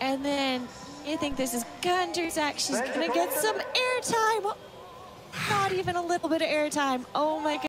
And then you think this is Gundersack. She's going to get some airtime. Not even a little bit of airtime. Oh my God.